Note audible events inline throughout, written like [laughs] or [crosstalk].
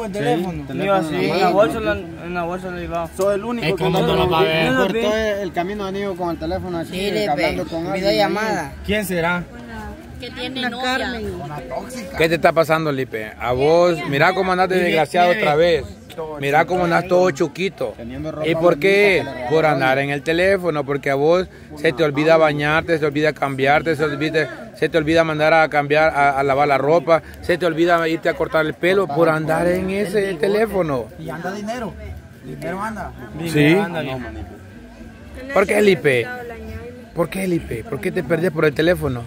el teléfono. Mío así, en la bolsa, la- en la bolsa le llevaba. Soy el único Es que no lo cortó el camino de niño con el teléfono así, Sí, hablando con alguien. Videollamada. ¿Quién será? que tiene novia. ¿Qué te está pasando, Lipe? A vos, mira cómo andas de desgraciado otra vez. Mira cómo andas todo chuquito. ¿Y por qué? Por andar en el teléfono, porque a vos se te olvida bañarte, se te olvida cambiarte, se te olvida, se te olvida mandar a cambiar, a, a lavar la ropa, se te olvida irte a cortar el pelo por andar en ese teléfono. Y anda dinero. Dinero anda. Sí. ¿Por qué, Lipe? ¿Por qué, Lipe? ¿Por qué te perdés por el teléfono?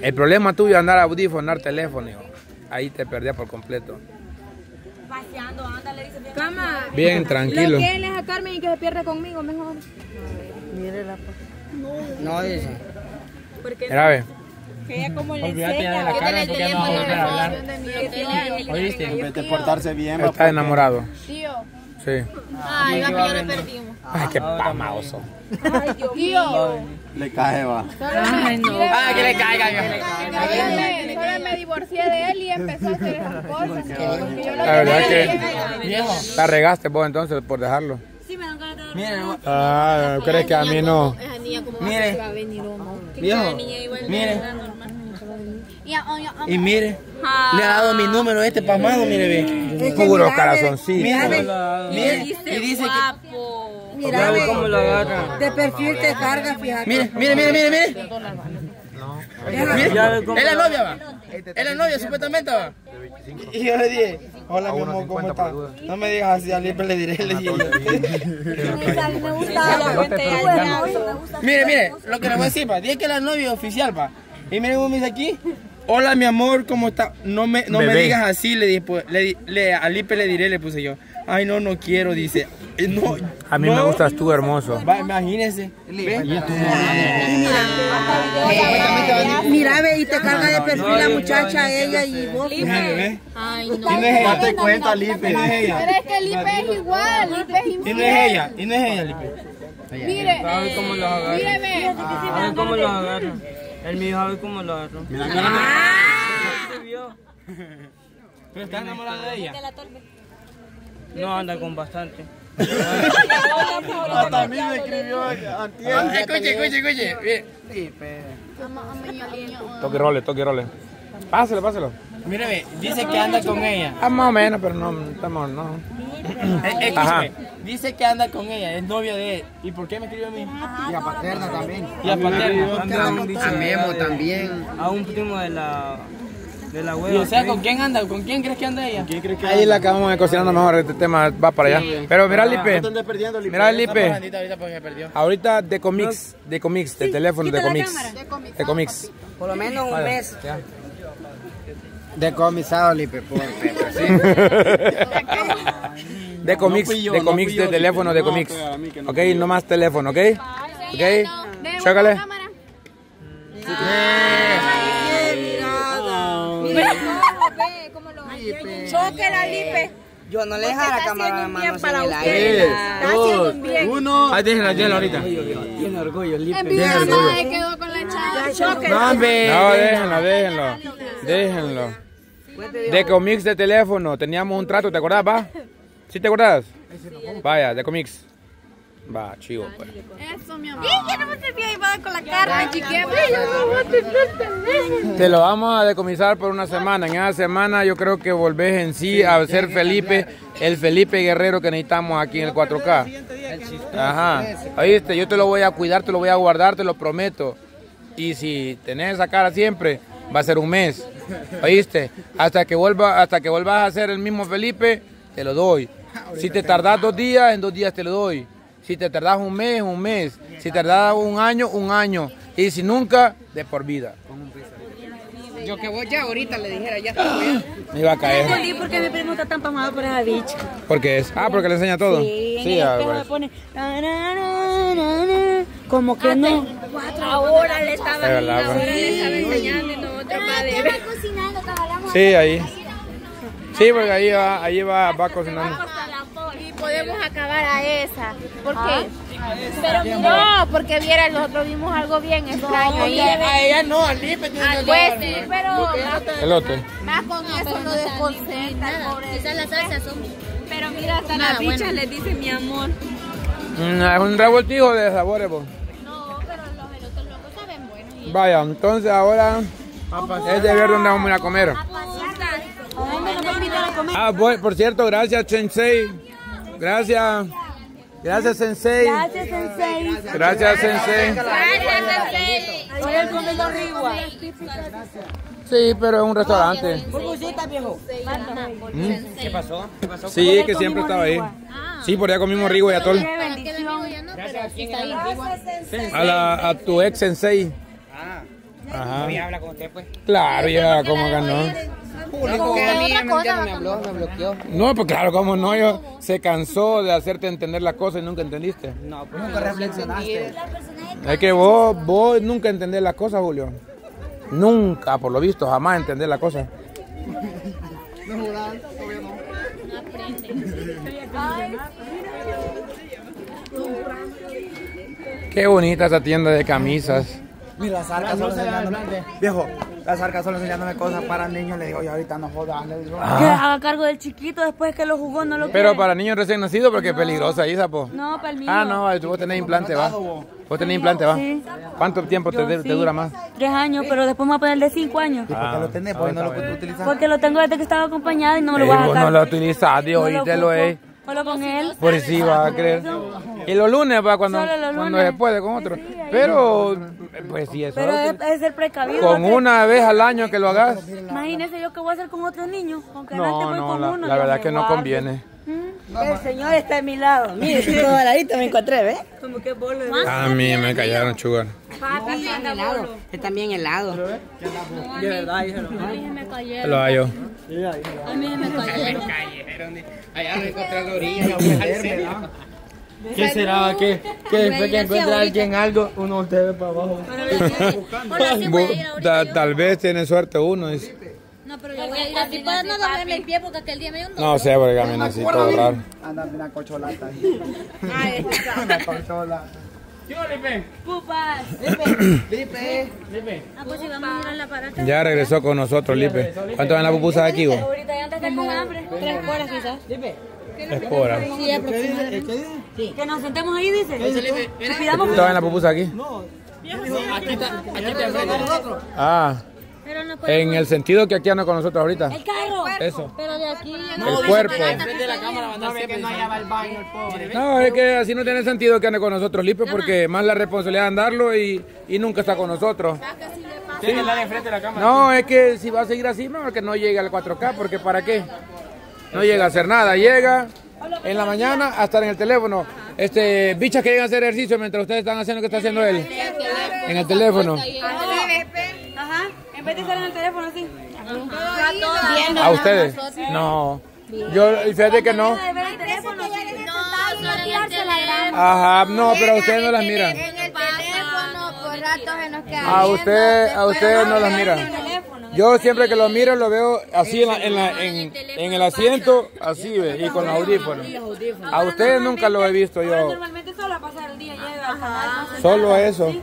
El problema tuyo es andar audífono, andar teléfono, hijo. Ahí te perdés por completo. Paseando, anda, le dice. Cama. Bien, tranquilo. Lo él es a Carmen y que se pierde conmigo mejor. No dice. Mira, ve. Que ella como le Olvídate ya de la cara porque ya no va a volver a hablar. ¿Oíste? En vez de portarse bien, Está enamorado. Tío. Sí. Ay, que ya lo perdimos. Ay, qué pamaoso. Tío. le cae, va. Ay, no. Ah, que le caiga. Solo me, divorcié de él y empezó a hacer esas cosas. La verdad que la regaste vos entonces por dejarlo. Sí, me dan ganas de Miren, Ah, ¿crees que a mí no? Esa niña como mire, Viejo, mire. Y, mire, le ha dado mi número este pasmado, mire, Puro corazoncito. Y dice, y dice que, guapo. Mira, ve cómo lo agarra. de perfil te carga, fíjate. mire, mire, mire, mire, mire. Es la novia, va. Es la novia, supuestamente, va. Y yo le dije, hola, mi amor, ¿cómo estás? No me digas así, a Lipe le diré, le dije. Mire, mire, lo que le voy a decir, pa, dije que la novia oficial, pa. Y mire cómo me dice aquí. Hola, mi amor, ¿cómo está? No me, no me digas así, le dije, pues, le, di- le, a Lipe le diré, le puse yo. Ay, no, no quiero, dice. Eh, No, A mí me gustas tú, hermoso. Va, imagínese. ¿Ve? Mira, ve, y te carga de perfil la muchacha, ella y vos. Ve. Ay, no. Date cuenta, Lipe. Es ella. Pero es que Lipe es igual. Lipe es Y no es ella. Y no es ella, Lipe. Mire. A ver cómo lo agarra. Ve. A ver cómo lo agarra. Él me dijo a ver cómo lo agarró. Pero está enamorado de ella. No anda con bastante. Hasta a mí me escribió antier. Escuche, escuche, escuche. Mire, Toque role, toque role. Páselo, páselo. Mire, ve, dice que anda con ella. Ah, más o menos, pero no, estamos, no. Eh, Ajá. Escúcheme, dice que anda con ella, es novia de él. ¿Y por qué me escribió a mí? Y a Paterna también. Y a Paterna. A Memo también. A un primo de la. De la web. Y o sea, ¿con quién anda? ¿Con quién crees que anda ella? ¿Quién cree que Ahí la acabamos de cocinando mejor, este tema va para allá. Pero mira, Lipe. Perdiendo, Lipe. Mira, Lipe. Ahorita de comics, de comics, de teléfono, de comics. De comics. Por lo menos un mes. Decomisado, Lipe, por [laughs] De comics, de no comics, de teléfono, de Lipe. No, comics. Ok, no más teléfono, ok. Ok, lo Chóquela, Lipe. Yo no le dejara Está cámara la un mano para el aire. Bien. Uno. Ahí déjenla, déjenla ahorita. Quedó con la chava. Chóquela. No, hombre. No, déjenlo, déjenlo. Déjenlo. De comics de teléfono, teníamos un trato, ¿te acordás, va? ¿Sí te acordás? Vaya, de comics. Va, chivo, pues. Eso, mi amor. ya no me servía y va con la cara, chiquita. Te lo vamos a decomisar por una semana. En esa semana yo creo que volvés en sí a ser Felipe, el Felipe Guerrero que necesitamos aquí en el 4K. Ajá. Oíste, yo te lo voy a cuidar, te lo voy a guardar, te lo prometo. Y si tenés esa cara siempre, va a ser un mes. ¿Oíste? Hasta que vuelva, hasta que vuelvas a ser el mismo Felipe, te lo doy. Si te tardás dos días, en dos días te lo doy. Si te tardás un mes, un mes. Si te tardás un año, un año. Y si nunca, de por vida. Yo que voy ya ahorita le dijera, ya estoy. [gasps] Me iba a caer. ¿Por qué mi primo está tan pasmado por esa bicha? Porque es. Ah, porque le enseña todo. Sí, en Sí, el ah, espejo pues. me pone. "Na, na, na, na, na". Como que no. Ahora le estaba, Es verdad, ahora pues. le estaba enseñando madre. Sí, ahí. Sí, porque ahí va, ahí va, va cocinando. Y podemos acabar a esa. ¿Por qué? Pero no, porque viera, nosotros vimos algo bien extraño. ahí. A ella no, al Lipe tiene que Pues sí, pero más, más con eso no desconcentra pobre. Quizás las salsas son. Pero mira, hasta las bichas les dice mi amor. Mm, es un revoltijo de sabores, pues. No, pero los elotes locos saben buenos. y- Vaya, entonces ahora es de ver dónde vamos a comer. Ah, voy- por cierto, gracias Sensei. Gracias. Gracias Sensei. Gracias, Sensei. Gracias Sensei. Comedor Rigua. Sí, pero es un restaurante. Viejo. ¿Qué pasó? ¿Qué pasó? Sí, que siempre estaba ahí. Sí, por allá comimos rigo y atol. A, la, a tu ex Sensei. Ah, Ajá. y habla con usted, pues. Claro, ya, como ganó. Porque a mí me, ya no me habló, me bloqueó. No, pues claro, como no, yo se cansó de hacerte entender la cosa y nunca entendiste. No, pues nunca reflexionaste. Es que vos, vos nunca entendés la cosa, Julio. Nunca, por lo visto, jamás entendés la cosa. Qué bonita esa tienda de camisas. Mira, las arcas solo enseñándome. Viejo, las arcas solo enseñándome cosas para niños. Le digo, yo ahorita no jodas. Le digo, Que haga cargo del chiquito después que lo jugó, no lo Ah. Pero quiere. para niños recién nacidos, porque es peligrosa ahí, sapo. No, para el mío. Ah, no, vos tenés implante, va. Vos tenés implante, va. Sí. ¿Cuánto tiempo te, te Sí. dura más? Tres años, pero después me voy a poner de cinco años. ¿y por qué lo tenés? Porque no lo puedes utilizar. Porque lo tengo desde que estaba acompañada y no me lo Ey, voy a vos sacar. no lo utilizás, Dios, No y lo te lo ocupo. es. Solo con él. Por si va a creer. Y los lunes va cuando, cuando se puede con otro. Pero, pues sí, eso. Pero es ser precavido. Con una vez al año que lo hagas. Imagínese yo qué voy a hacer con otros niños. Aunque No, voy no, con la, uno. la verdad que no guardo. conviene. El señor está a mi lado. Mire, estoy [laughs] todo baladito, me encontré, ¿ves? Como que bolo. A mí me callaron, chugar. Papi, anda bolo. Está bien helado. De verdad, hija. Lo hallo. A mí me cayeron. Allá me encontré a la orilla, no. ¿Qué será? ¿Qué? Que después que encuentre a alguien algo, uno te ve para abajo. Tal vez tiene suerte uno. dice. No, pero yo voy a ir así para no doblarme el pie porque aquel día me dio un No sé, porque camina así todo raro. Anda, una cocholata. [laughs] Una cocholata. [coughs] Ya regresó con nosotros, Lipe. ¿Cuánto van las pupusas aquí, vos? Ahorita ya antes de con hambre. Tres horas quizás. Es hora. Sí, aproximadamente. Que nos sentemos ahí, dice. ¿Cuánto van las pupusas aquí? Ah, Pero no puede. en el sentido que aquí anda con nosotros ahorita. El carro. Eso. Pero de aquí. El cuerpo. No el pobre. No, es que así no tiene sentido que ande con nosotros, Lipe, porque más la responsabilidad de andarlo y, y nunca está con nosotros. Tiene la de frente de la cámara. No, es que si va a seguir así, mejor que no llegue al 4K, porque ¿para qué? No llega a hacer nada, llega en la mañana a estar en el teléfono. Este, bichas que llegan a hacer ejercicio mientras ustedes están haciendo lo que está haciendo él. En el teléfono. En vez de estar en el teléfono así. ¿A ustedes? No. Yo, fíjate que no. Ajá, no, pero a ustedes no las miran. A usted, a ustedes no las miran. Yo siempre que lo miro lo veo así en, la- en, la- en, en el asiento, así ve, y con los audífonos. A ustedes nunca lo he visto yo. Normalmente solo a pasar el día llega Solo eso.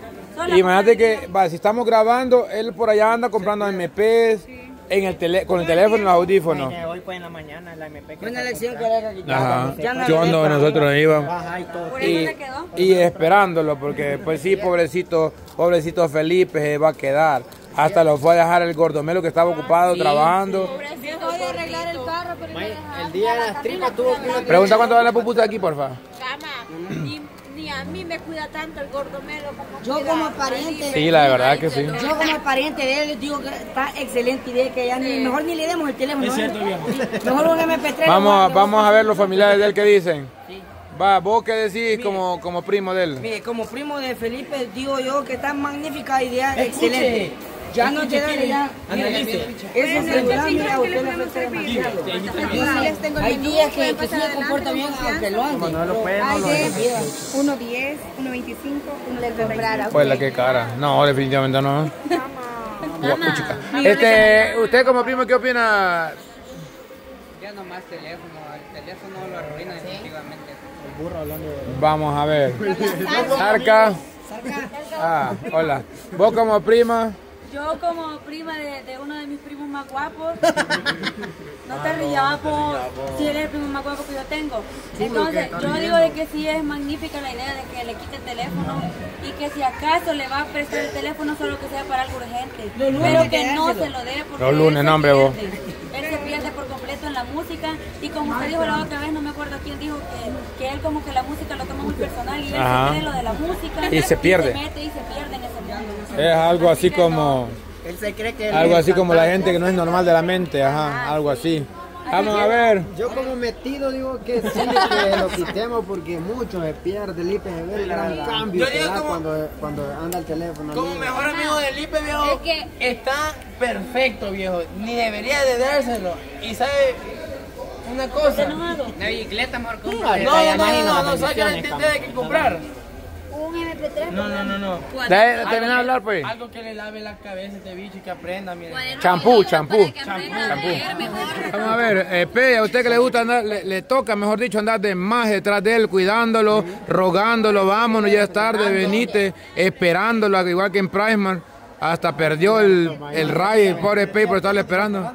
Sí, imagínate que, va, si estamos grabando, él por allá anda comprando MPs en el tele, con el teléfono y los audífonos. Hoy pues en la mañana la MP que Buena lección, colega. que ya- Ajá. ya no Yo ando, nosotros íbamos. Ajá, y todo. Por Y, se quedó. y esperándolo, porque pues sí, pobrecito, pobrecito Felipe se va a quedar. Hasta lo fue a dejar el gordomelo que estaba ocupado trabajando. Voy a arreglar el carro, pero El día de las tripas tuvo que Pregunta cuánto vale la pupusa aquí, porfa. cama. Mí me cuida tanto el gordomelo como Yo cuida como pariente, Sí, la verdad que sí. yo como pariente de él les digo que está excelente idea que ya ni, mejor ni le demos el teléfono. Es cierto, Mejor un MP3. Vamos, a- vamos a ver los familiares de él que dicen. Va, vos qué decís como, como primo de él. Mire, como primo de Felipe, digo yo que está magnífica idea, excelente. Ya no te da ya. Ese celular, mira, usted le ofrece demasiado. Hay días que, que sí se comporta bien, aunque lo ande. Hay de 1.10, 1.25, uno le comprara. Pues la que cara. No, definitivamente no. Este, usted como primo, ¿qué opina? nomás teléfono, el teléfono lo arruina definitivamente. Vamos a ver. Sarca. Ah, hola. Vos como prima. Yo como prima de, de uno de mis primos más guapos, [laughs] no te rías por si él es el primo más guapo que yo tengo. Entonces, yo digo de que sí es magnífica la idea de que le quite el teléfono y que si acaso le va a prestar el teléfono solo que sea para algo urgente, pero que no se lo dé porque Los él lunes, se no, hombre, vos. pierde. Él se pierde por en la música y como usted dijo la otra vez, no me acuerdo quién dijo que, que él como que la música lo toma muy personal y él Ajá. se cree lo de la música Y se pierde. se mete y se pierde en ese mundo. Es algo así no. como. Él se cree que él Algo así como la gente que no es normal de la mente, ajá, algo así. Vamos a ver. Yo como metido digo que sí, que lo quitemos porque mucho se pierde, el IPE se ve el gran cambio Yo que digo da como- cuando, cuando anda el teléfono. Como mejor amigo del Lipe, viejo, Es que- está perfecto, viejo. Ni debería de dárselo. Y sabe una cosa. No, La bicicleta, mejor que un no, no, no, no, no, ¿sabes qué le tendría que comprar? Un MP3. No, no, no, no. Termina de hablar, pues. Algo que le lave la cabeza a este bicho y que aprenda, mire. Champú, champú. Champú. Vamos a ver, eh, a usted que le gusta andar, le, le toca, mejor dicho, andar de más detrás de él, cuidándolo, rogándolo, vámonos, ya es tarde, venite, esperándolo, al igual que en Primark. Hasta perdió el, el ray, el pobre Pe, por estarle esperando.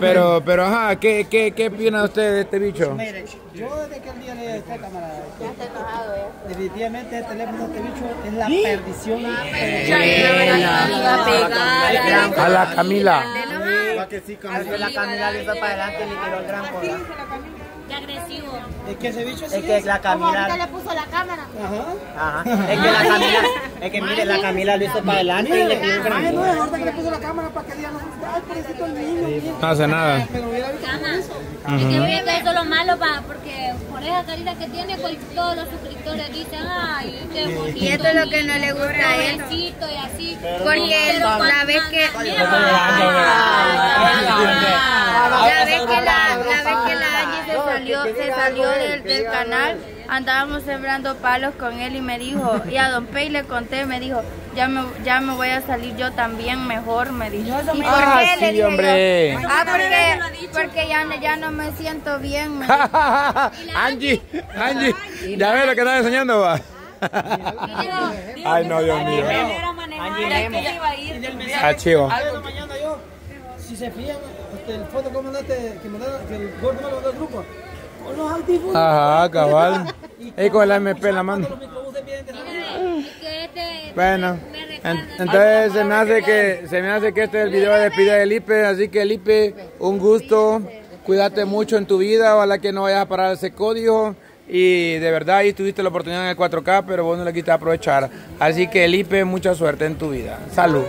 Pero, pero, ajá, ¿qué, qué, qué opina usted de este bicho? Mire, yo desde aquel día le dije a usted, camarada, definitivamente el teléfono de este bicho es la perdición. A la Camila. Así la Camila le hizo para adelante y le tiró el gran agresivo. Es que ese bicho sí Es que la Como ahorita Camila. le puso la cámara. Ajá. Es que la Camila. [laughs] Es que mire, la Camila lo hizo para adelante y le tiró el gran Ay, no, ahorita que le puso la cámara para que digan, ay, pobrecito el niño. No hace nada. Pero hubiera visto Cama. Es que eso es lo malo, pa, porque por esa carita que tiene, pues todos los suscriptores dicen, ay, qué bonito. Y esto es lo que no le gusta a él. Y así. Porque la vez que la vez que la, la vez salió, se salió del, del canal, andábamos sembrando palos con él y me dijo, y a Don Pei le conté, me dijo, ya me, ya me voy a salir yo también mejor, me dijo. ¿Y por Ah, qué? Le sí, dije yo. hombre. Ah, porque, porque ya, no- ya no me siento bien. me [laughs] Angie, Angie, ya ves lo que estás enseñando, va. Ay, no, Dios mío. Era manejar, que se iba a ir. Ah, chivo. Este, el foto que mandaste, que, mandaron, que el gordo me mandó al grupo, con los audífonos, Ajá, cabal. Y con el MP en la mano. este Bueno, entonces se me hace que se me hace que este es el video de despedida de Lipe, así que Lipe, un gusto, cuídate mucho en tu vida, ojalá que no vayas a parar ese código. Y de verdad ahí tuviste la oportunidad en el 4K, pero vos no le quisiste aprovechar, así que Lipe, mucha suerte en tu vida, salud.